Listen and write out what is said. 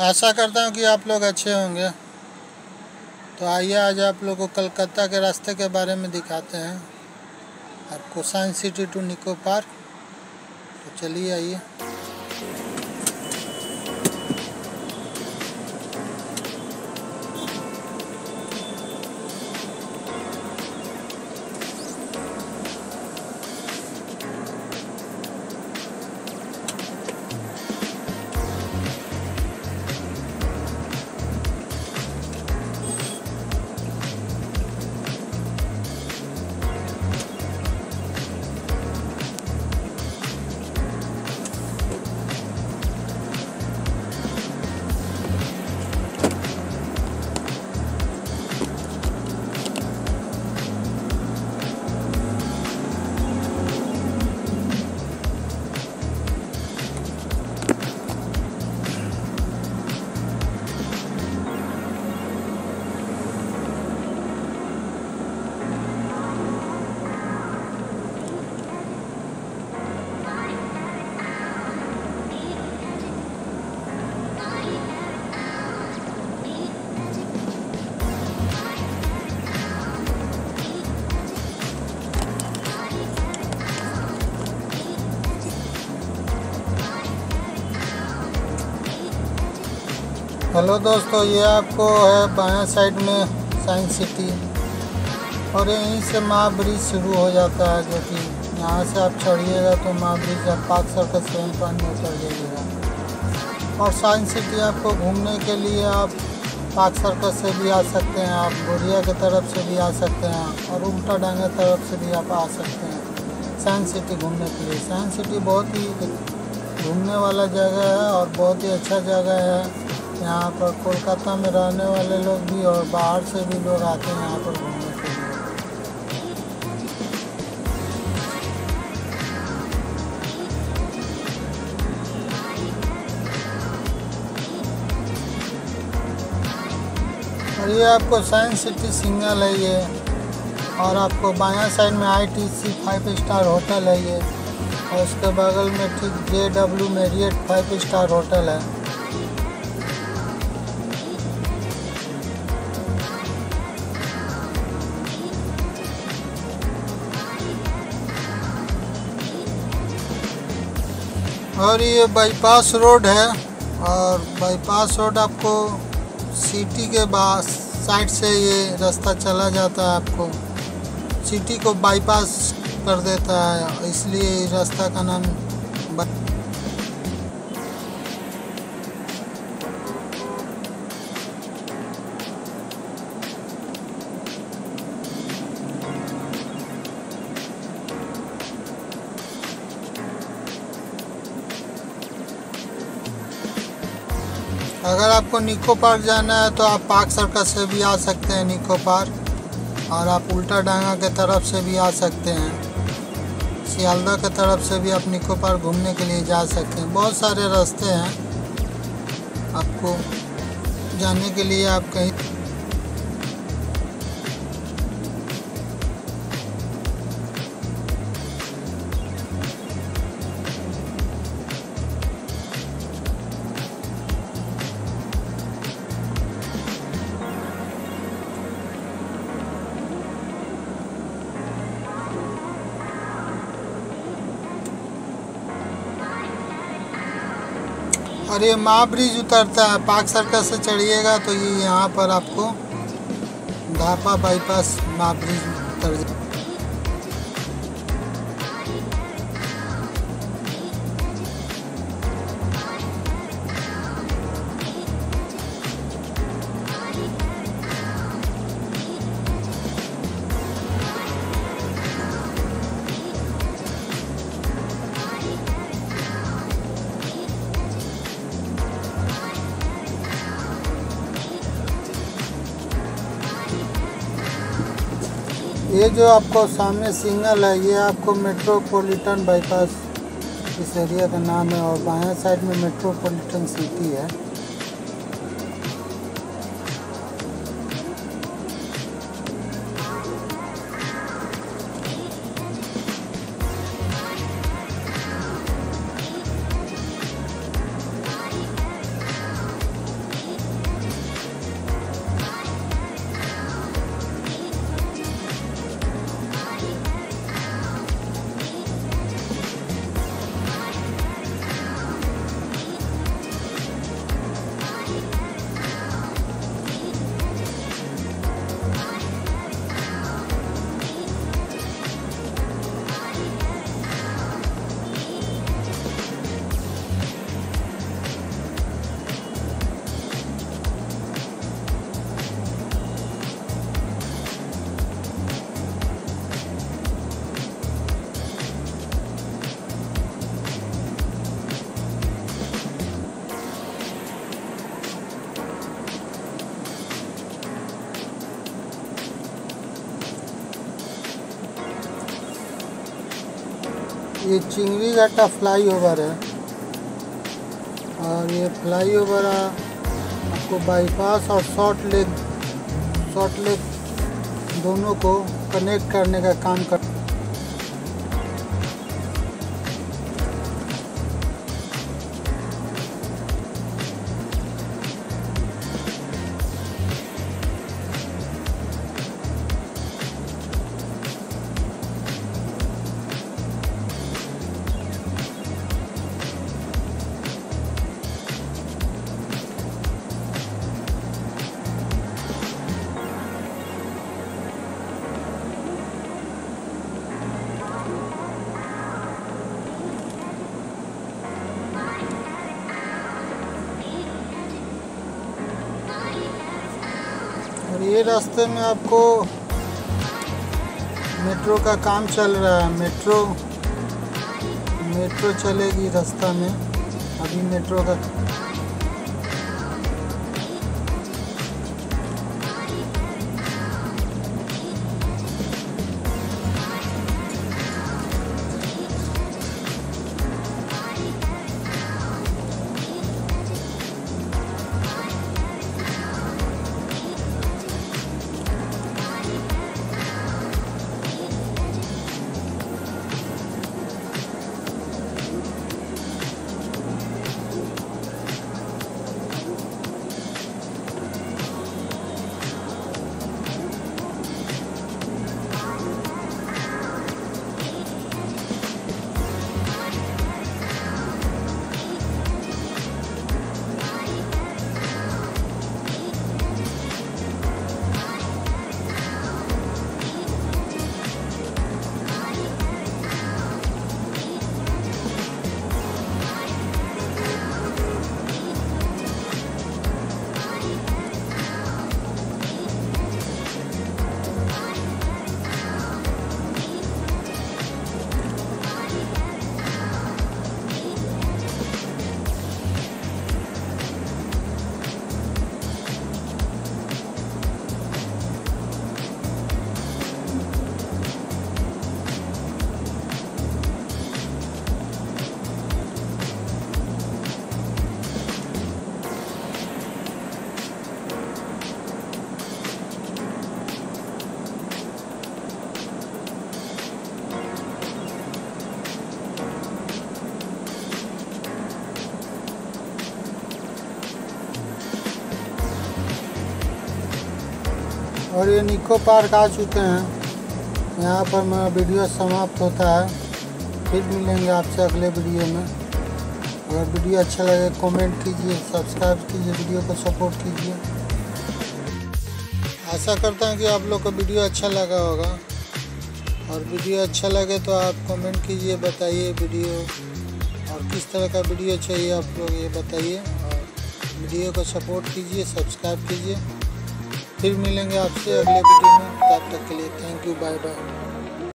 आशा करता हूँ कि आप लोग अच्छे होंगे। तो आइए आज आप लोग को कलकत्ता के रास्ते के बारे में दिखाते हैं। आपको science city to Nicco park तो चलिए आइए। हेलो दोस्तों, ये आपको है बाया साइड में साइंस सिटी। और यहीं से माँ ब्रिज शुरू हो जाता है, जो कि यहाँ से आप चढ़िएगा तो माँ ब्रिज आप पार्क सर्कस स्वयं पानी में उतर जाइएगा। और साइंस सिटी आपको घूमने के लिए आप पार्क सर्कस से भी आ सकते हैं, आप बोरिया की तरफ़ से भी आ सकते हैं, और उल्टा डांगा तरफ़ से भी आप आ सकते हैं साइंस सिटी घूमने के लिए। साइंस सिटी बहुत ही घूमने वाला जगह है और बहुत ही अच्छा जगह है। यहाँ पर कोलकाता में रहने वाले लोग भी और बाहर से भी लोग आते हैं यहाँ पर घूमने के लिए। और ये आपको साइंस सिटी सिंगल है ये। और आपको बाया साइड में I T C five star hotel है ये। और उसके बगल में ठीक J W Marriott five star hotel है। और ये बाईपास रोड है और बाईपास रोड आपको सिटी के साइड से ये रास्ता चला जाता है आपको। सिटी को बाईपास कर देता है, इसलिए रास्ता का नाम अगर आपको निको पार्क जाना है तो आप पार्क सर्कस से भी आ सकते हैं, निको पार्क। और आप उल्टा डांगा के तरफ़ से भी आ सकते हैं। सियालदा के तरफ़ से भी आप निको पार्क घूमने के लिए जा सकते हैं। बहुत सारे रास्ते हैं। आपको जाने के लिए आप कहीं और ये माँ ब्रिज उतरता है पाक सर्कस से चढ़िएगा तो ये यहाँ पर आपको ढापा बाईपास माँ ब्रिज उतर जाए ये जो आपको सामने सिग्नल है, ये आपको मेट्रोपॉलिटन बाईपास इस एरिया का नाम है और बाया साइड में मेट्रोपॉलिटन सिटी है। ये चिंगरी घाटा फ्लाई ओवर है। और ये फ्लाई ओवर आपको बाईपास और शॉर्ट लेग शॉर्ट लेग दोनों को कनेक्ट करने का काम कर और ये रास्ते में आपको मेट्रो का काम चल रहा है। मेट्रो मेट्रो चलेगी रास्ता में। अभी मेट्रो का और ये निको पार्क आ चुके हैं। यहाँ पर मेरा वीडियो समाप्त होता है। फिर मिलेंगे आपसे अगले वीडियो में। अगर वीडियो अच्छा लगे कमेंट कीजिए सब्सक्राइब कीजिए वीडियो को सपोर्ट कीजिए। आशा करता हूँ कि आप लोग को वीडियो अच्छा लगा होगा। और वीडियो अच्छा लगे तो आप कमेंट कीजिए, बताइए वीडियो और किस तरह का वीडियो चाहिए आप लोग, ये बताइए। और वीडियो को सपोर्ट कीजिए सब्सक्राइब कीजिए। फिर मिलेंगे आपसे अगले वीडियो में। तब तक के लिए थैंक यू बाय बाय